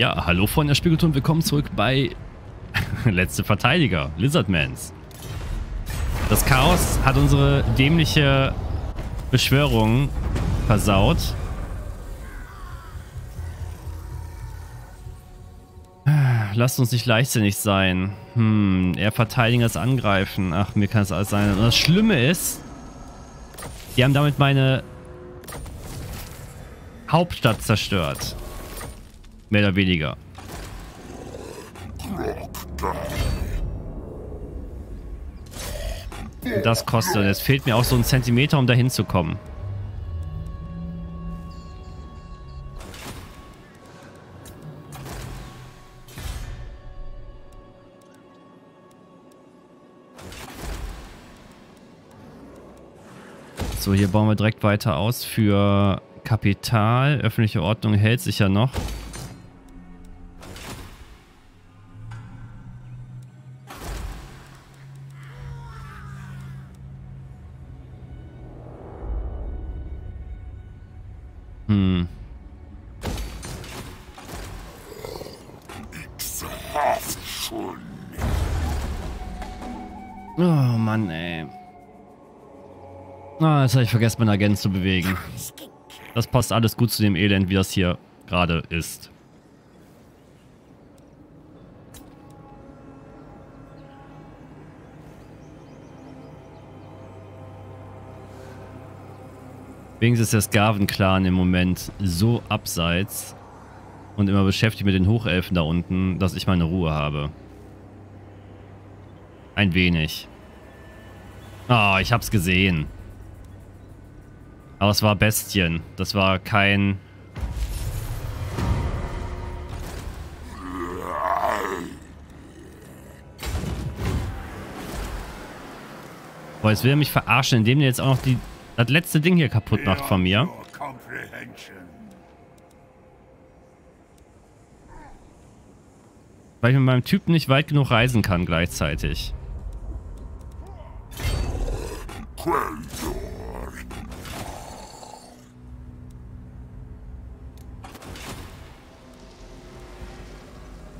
Ja, hallo von der Spiegelton, willkommen zurück bei Letzte Verteidiger, Lizardmans. Das Chaos hat unsere dämliche Beschwörung versaut. Lasst uns nicht leichtsinnig sein. Hm, eher verteidigen als angreifen. Ach, mir kann es alles sein. Und das Schlimme ist, die haben damit meine Hauptstadt zerstört. Mehr oder weniger. Das kostet. Es fehlt mir auch so ein Zentimeter, um da hinzukommen. So, hier bauen wir direkt weiter aus für Kapital. Öffentliche Ordnung hält sich ja noch. Habe ich vergessen, meinen Agent zu bewegen. Das passt alles gut zu dem Elend, wie das hier gerade ist. Wenigstens ist der Skaven-Clan im Moment so abseits und immer beschäftigt mit den Hochelfen da unten, dass ich meine Ruhe habe. Ein wenig. Ah, oh, ich hab's gesehen. Aber es war Bestien. Das war kein... Boah, jetzt will er mich verarschen, indem er jetzt auch noch die das letzte Ding hier kaputt macht von mir. Weil ich mit meinem Typen nicht weit genug reisen kann gleichzeitig.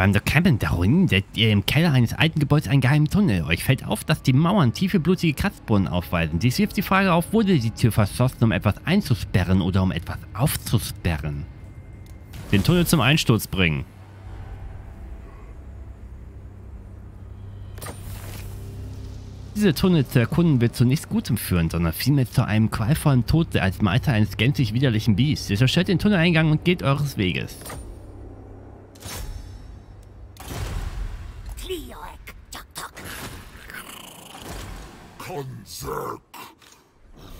Beim Campen darin seht ihr im Keller eines alten Gebäudes einen geheimen Tunnel. Euch fällt auf, dass die Mauern tiefe blutige Kratzspuren aufweisen. Dies wirft die Frage auf, wurde die Tür verschlossen, um etwas einzusperren oder um etwas aufzusperren? Den Tunnel zum Einsturz bringen. Diese Tunnel zu erkunden wird zu nichts Gutem führen, sondern vielmehr zu einem qualvollen Tod als Meister eines gänzlich widerlichen Biestes. Ihr zerstört den Tunneleingang und geht eures Weges.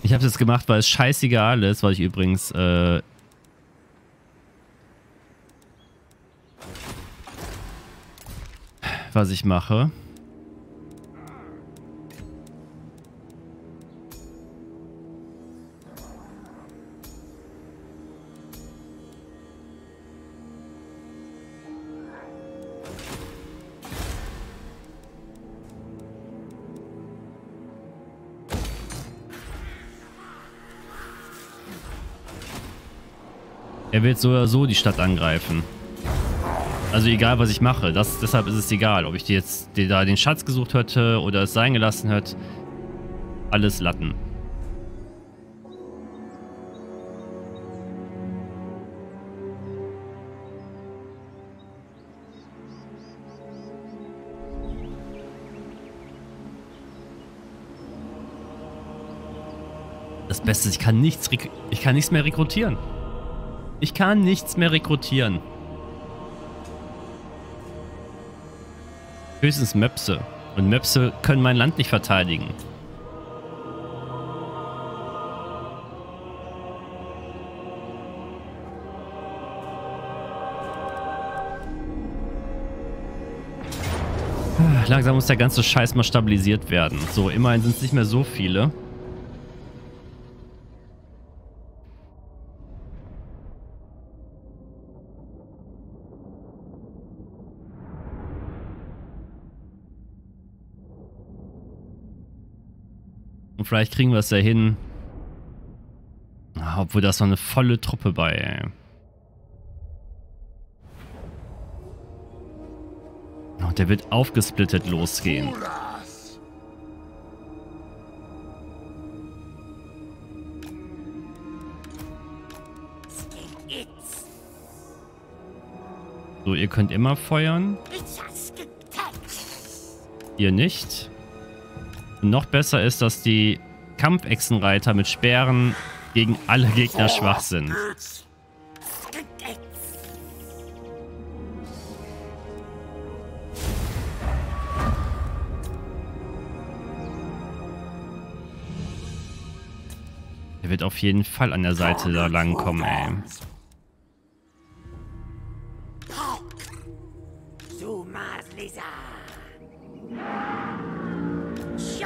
Ich habe jetzt gemacht, weil es scheißegal ist, weil ich übrigens äh, was ich mache. Er wird so oder so die Stadt angreifen. Also egal, was ich mache. Das, deshalb ist es egal, ob ich die jetzt die da den Schatz gesucht hätte oder es sein gelassen hätte. Alles Latten. Das Beste ich kann nichts, ich kann nichts mehr rekrutieren. Ich kann nichts mehr rekrutieren. Höchstens Möpse. Und Möpse können mein Land nicht verteidigen. Langsam muss der ganze Scheiß mal stabilisiert werden. So, immerhin sind es nicht mehr so viele. Und vielleicht kriegen wir es ja hin. Ah, obwohl da ist noch eine volle Truppe bei, ey. Oh, der wird aufgesplittet losgehen. So, ihr könnt immer feuern. Ihr nicht. Noch besser ist, dass die Kampfechsenreiter mit Speeren gegen alle Gegner schwach sind. Er wird auf jeden Fall an der Seite da langkommen, ey.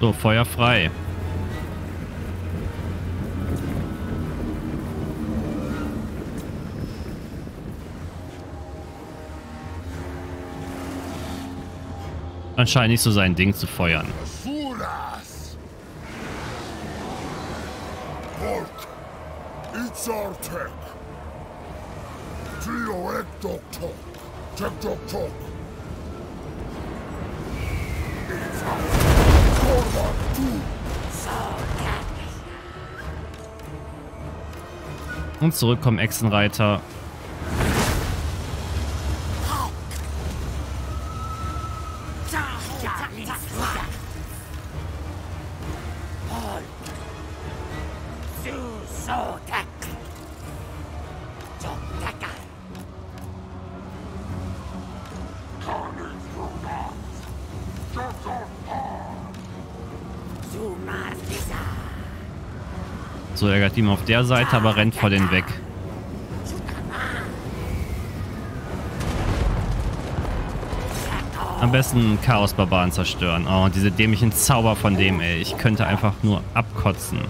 So, Feuer frei. Anscheinend nicht so sein Ding zu feuern. Und zurück kommen Echsenreiter. So ärgert ihm auf der Seite, aber rennt vor den weg. Am besten Chaos-Barbaren zerstören. Oh, diese dämlichen Zauber von dem, ey. Ich könnte einfach nur abkotzen.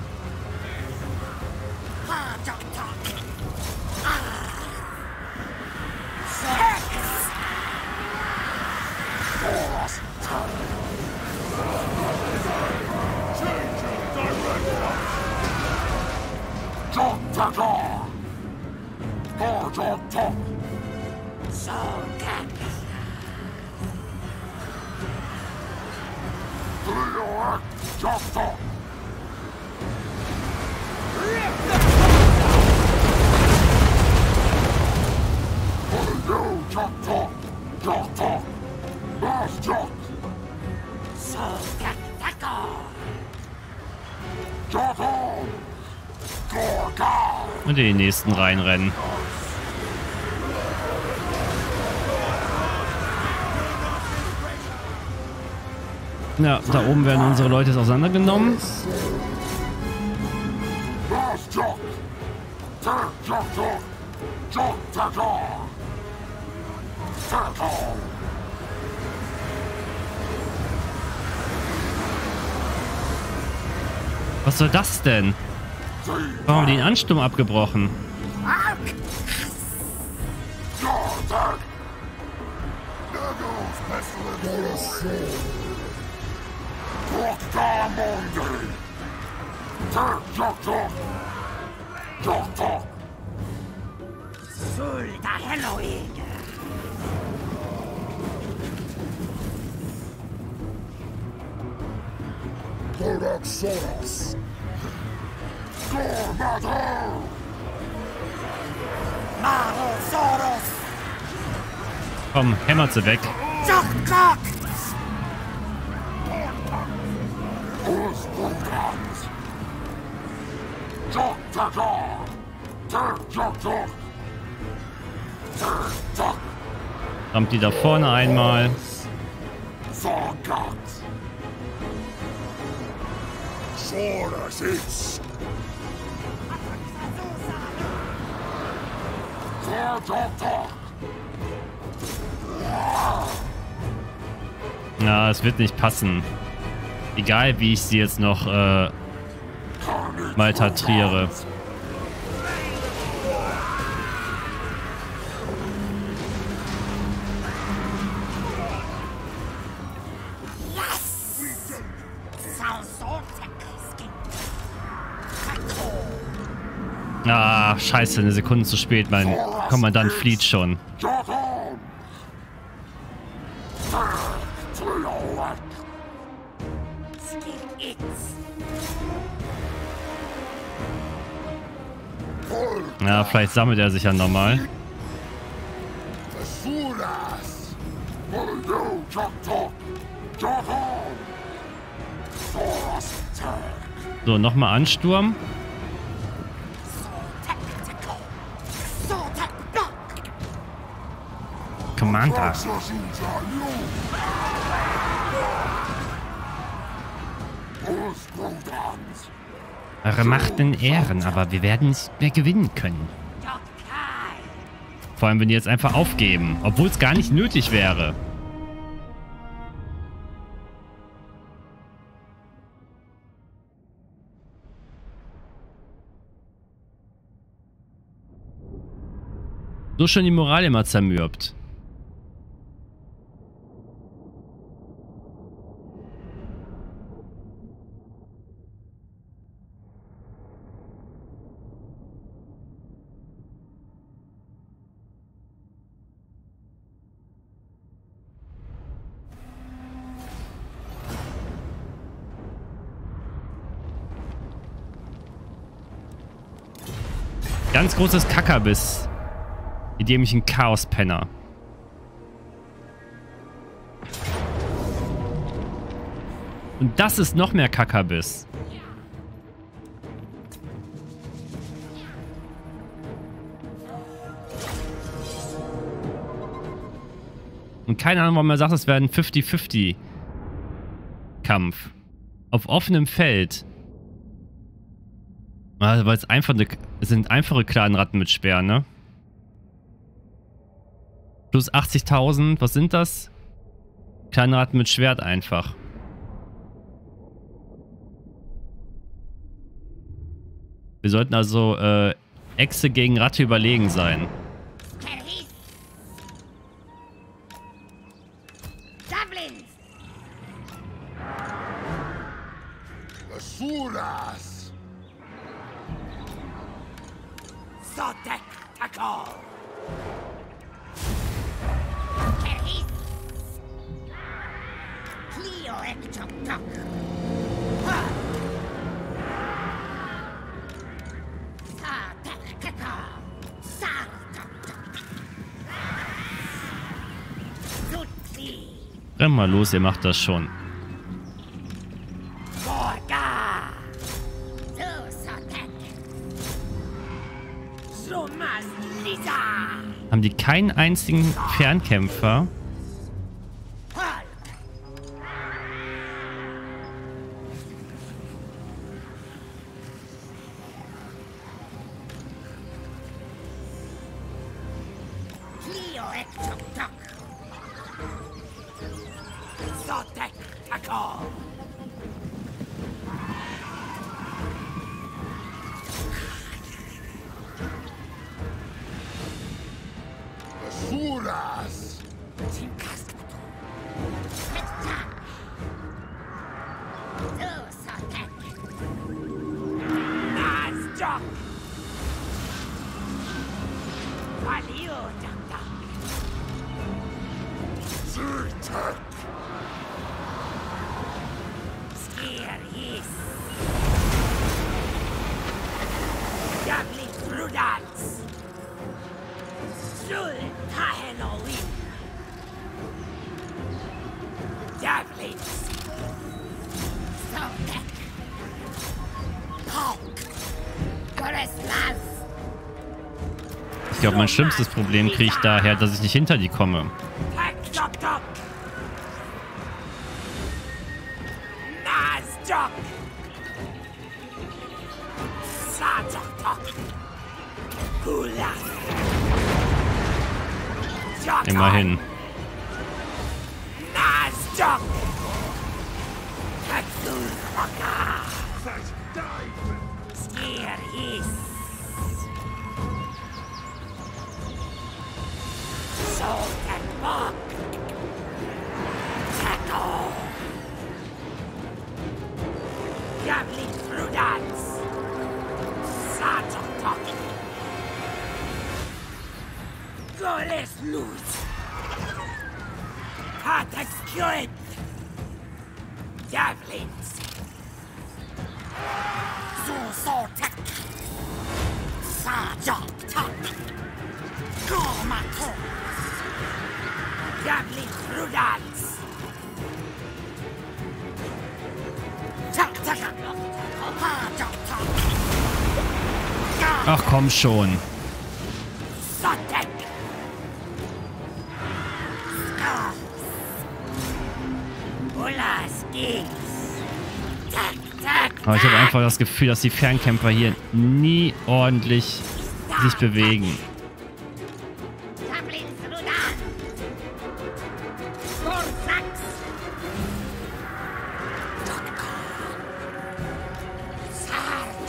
In die nächsten reinrennen. Ja, da oben werden unsere Leute jetzt auseinandergenommen. Was soll das denn? Warum den Ansturm abgebrochen? Sulta Komm, hämmert sie weg. Schachtklack! Des Programms! Jock, jock, jock! Jock, jock, jock! Rammt die da vorne einmal. Sorgat! Sora sitzt! Na, es wird nicht passen. Egal, wie ich sie jetzt noch äh, maltatriere. Ah, scheiße, eine Sekunde zu spät. Mein Kommandant flieht schon. Ja, vielleicht sammelt er sich ja nochmal. So, nochmal Ansturm. Commander. Eure Macht in Ehren, aber wir werden nicht mehr gewinnen können. Vor allem, wenn die jetzt einfach aufgeben, obwohl es gar nicht nötig wäre. So schon die Moral immer zermürbt. Großes Kackerbiss. Die dämlichen Chaos-Penner. Und das ist noch mehr Kackerbiss. Und keine Ahnung, warum er sagt, es wäre ein 50-50 Kampf. Auf offenem Feld. Weil es einfach eine, es sind einfache Clanratten mit Speeren, ne? Plus 80.000, was sind das? Clanratten mit Schwert einfach. Wir sollten also äh, Echse gegen Ratte überlegen sein. Suras! Tok! Sutli! Renn mal los, ihr macht das schon. Keinen einzigen Fernkämpfer? Ich glaube, mein schlimmstes Problem kriege ich daher, dass ich nicht hinter die komme. Immerhin. Katsulfaka. Current. Javelins. Zusotek. Sajok. Gomatos. Javelin Prudence. Tak, tak, Pajok. Ach komm schon. Aber ich habe einfach das Gefühl, dass die Ferncamper hier nie ordentlich sich bewegen.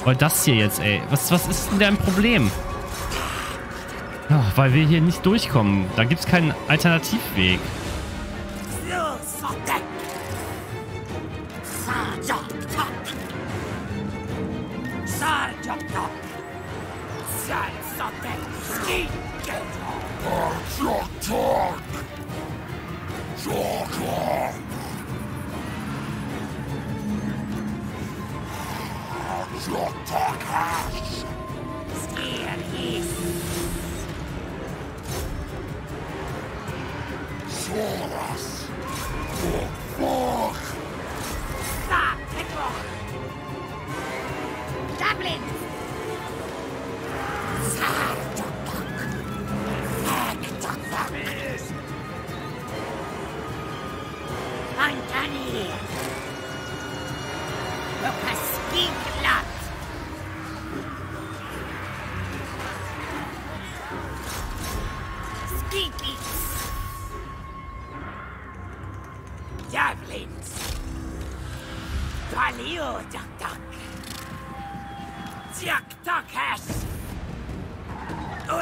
Oh, das hier jetzt, ey. Was, was ist denn dein Problem? Ja, weil wir hier nicht durchkommen. Da gibt's keinen Alternativweg.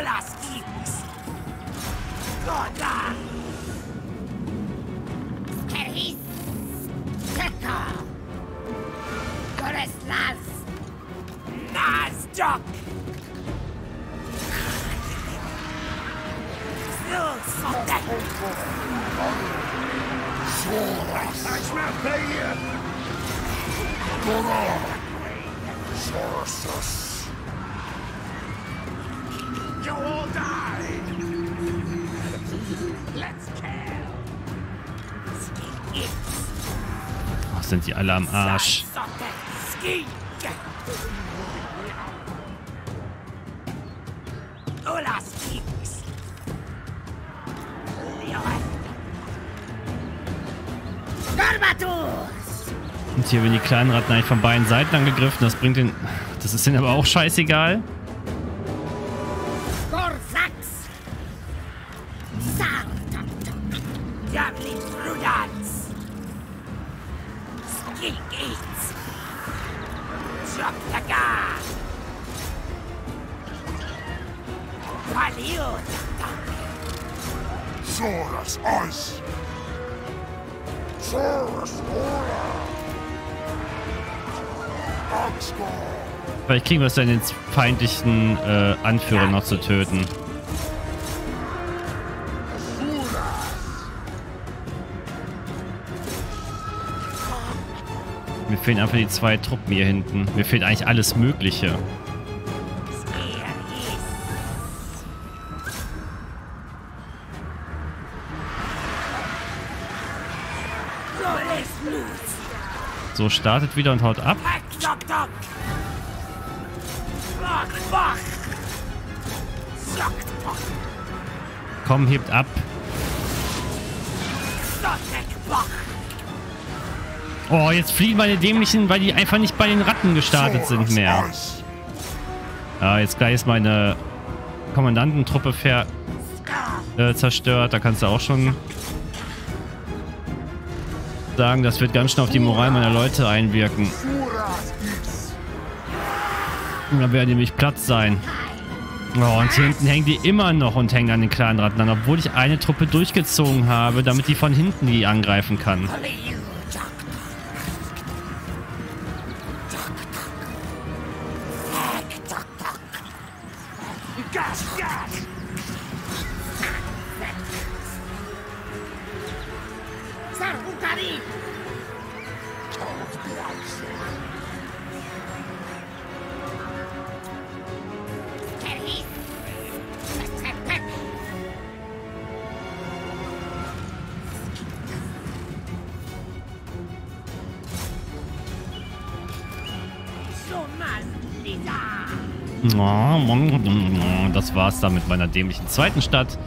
las quipus. God, sind die alle am Arsch. Und hier werden die kleinen Ratten eigentlich von beiden Seiten angegriffen. Das bringt den... Das ist denen aber auch scheißegal. Aura! Axgar! Vielleicht kriegen wir es dann, den feindlichen äh, Anführer noch zu töten. Mir fehlen einfach die zwei Truppen hier hinten. Mir fehlt eigentlich alles Mögliche. So, startet wieder und haut ab. Komm, hebt ab. Oh, jetzt fliehen meine dämlichen, weil die einfach nicht bei den Ratten gestartet sind mehr. Ja, jetzt gleich ist meine Kommandantentruppe ver äh, zerstört. Da kannst du auch schon sagen, das wird ganz schön auf die Moral meiner Leute einwirken. Da werden nämlich Platz sein. Oh, und hinten hängen die immer noch und hängen an den kleinen Ratten an, obwohl ich eine Truppe durchgezogen habe, damit die von hinten die angreifen kann. Somalisa. Das war's dann mit meiner dämlichen zweiten Stadt.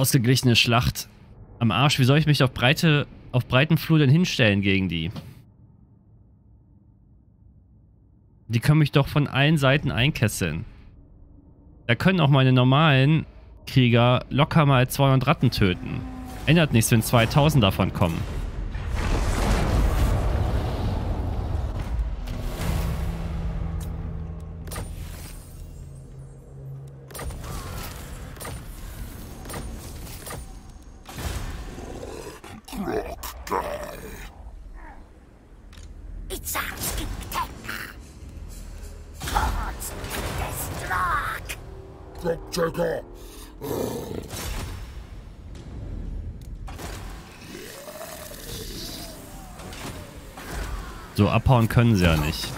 Ausgeglichene Schlacht. Am Arsch, wie soll ich mich auf breite, auf breiten Flur denn hinstellen gegen die? Die können mich doch von allen Seiten einkesseln. Da können auch meine normalen Krieger locker mal 200 Ratten töten. Ändert nichts, wenn 2000 davon kommen. Kopfchecker. So abhauen können sie ja nicht.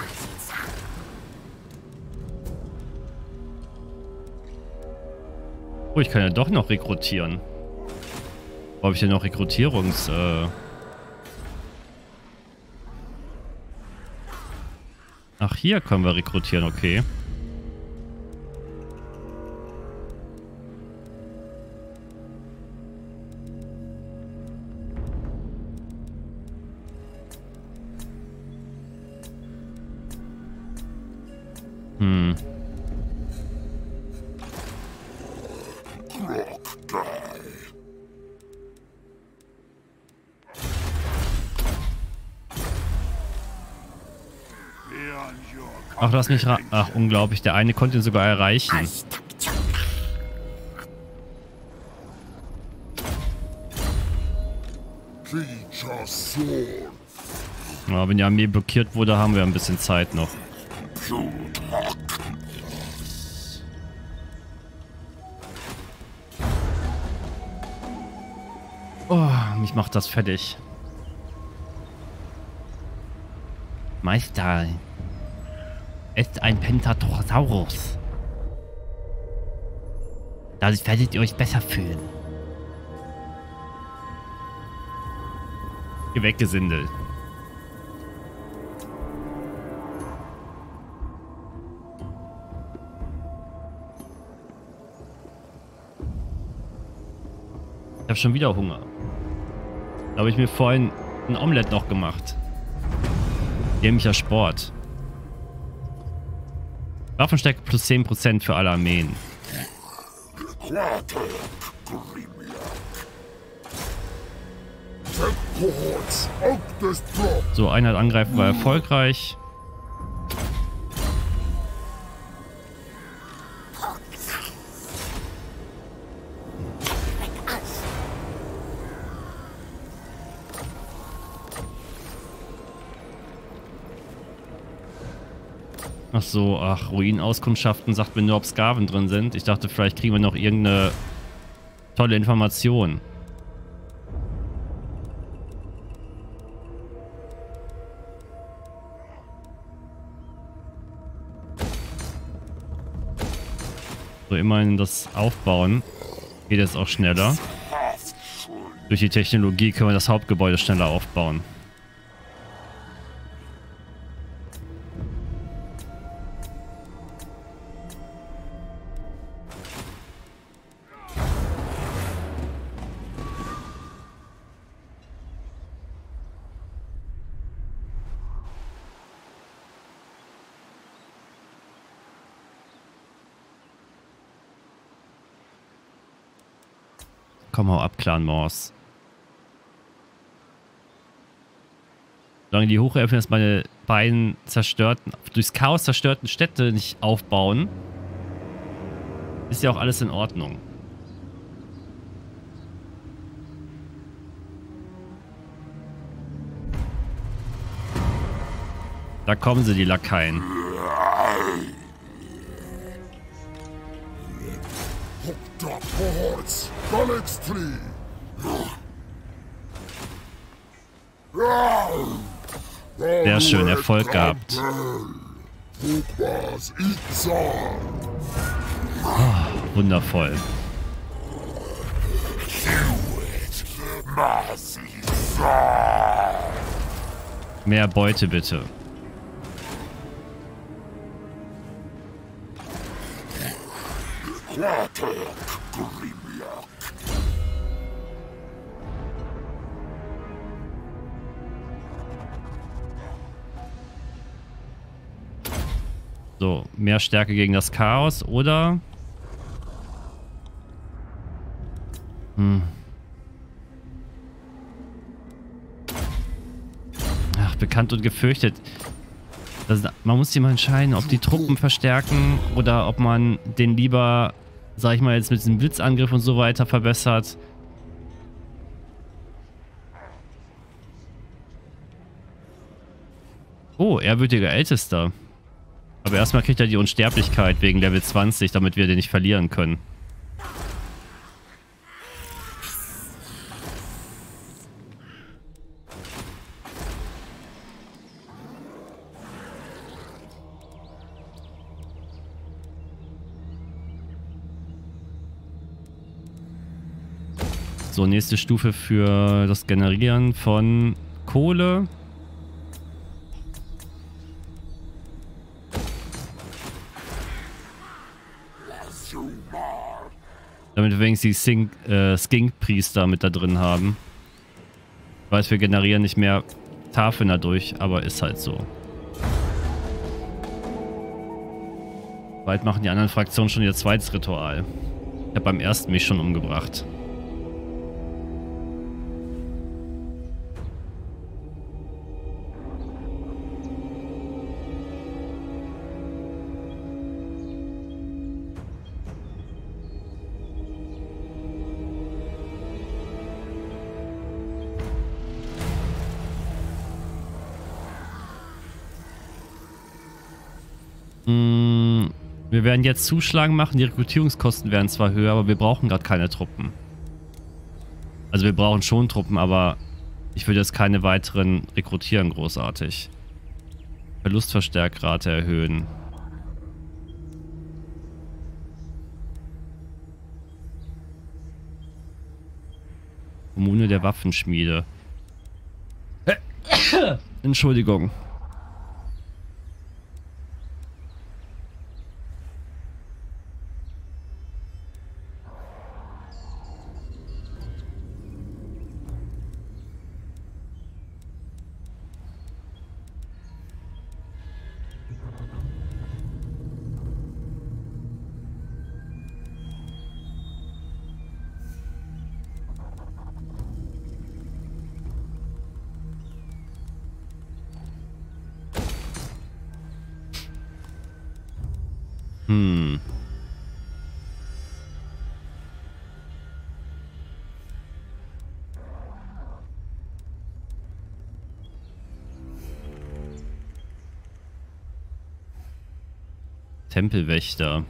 Oh, ich kann ja doch noch rekrutieren. Wo habe ich denn noch Rekrutierungs... Äh Ach, hier können wir rekrutieren, okay. Hm. Ach, lass mich ra... Ach, unglaublich. Der eine konnte ihn sogar erreichen. Ja, wenn die Armee blockiert wurde, haben wir ein bisschen Zeit noch. Mich macht das fertig. Meister. Ist ein Pentatosaurus. Dadurch werdet ihr euch besser fühlen. Geh weg, Gesindel. Ich habe schon wieder Hunger. Habe ich mir vorhin ein Omelett noch gemacht. Dämlicher Sport. Waffenstärke plus 10% für alle Armeen. So, Einheit angreifen war erfolgreich. Ach so, ach, Ruinauskundschaften sagt mir nur, ob Skaven drin sind. Ich dachte, vielleicht kriegen wir noch irgendeine tolle Information. So, immerhin das Aufbauen geht jetzt auch schneller. Durch die Technologie können wir das Hauptgebäude schneller aufbauen. Clan Morse. Solange die Hochelfen jetzt meine beiden zerstörten, durchs Chaos zerstörten Städte nicht aufbauen, ist ja auch alles in Ordnung. Da kommen sie, die Lakaien. Hooked up hordes. Balextree. Sehr schön, Erfolg gehabt. Izar. Wundervoll. Mehr Beute bitte. Quatek Grimiak. So, mehr Stärke gegen das Chaos, oder? Hm. Ach, bekannt und gefürchtet. Das, man muss sich mal entscheiden, ob die Truppen verstärken oder ob man den lieber, sag ich mal, jetzt mit diesem Blitzangriff und so weiter verbessert. Oh, ehrwürdiger Ältester. Aber erstmal kriegt er die Unsterblichkeit wegen Level 20, damit wir den nicht verlieren können. So, nächste Stufe für das Generieren von Kohle. Damit wir wenigstens die äh, Skink-Priester mit da drin haben. Ich weiß, wir generieren nicht mehr Tafeln dadurch, aber ist halt so. Bald machen die anderen Fraktionen schon ihr zweites Ritual. Ich habe beim ersten mich schon umgebracht. Werden jetzt Zuschlagen machen. Die Rekrutierungskosten werden zwar höher, aber wir brauchen gerade keine Truppen. Also wir brauchen schon Truppen, aber ich würde jetzt keine weiteren rekrutieren großartig. Verlustverstärkrate erhöhen. Kommune der Waffenschmiede. Entschuldigung. Tempelwächter.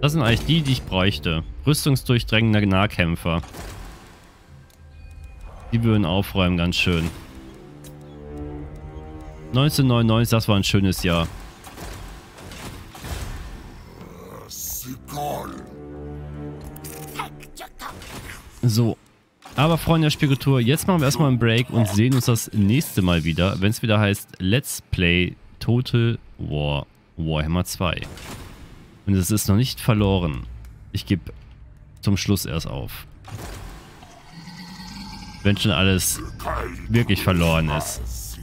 Das sind eigentlich die, die ich bräuchte. Rüstungsdurchdrängender Nahkämpfer. Die würden aufräumen ganz schön. 1999, das war ein schönes Jahr. So. Aber Freunde der Spielkultur, jetzt machen wir erstmal einen Break und sehen uns das nächste Mal wieder, wenn es wieder heißt Let's Play Total War Warhammer 2. Und es ist noch nicht verloren. Ich gebe zum Schluss erst auf. Wenn schon alles wirklich verloren ist.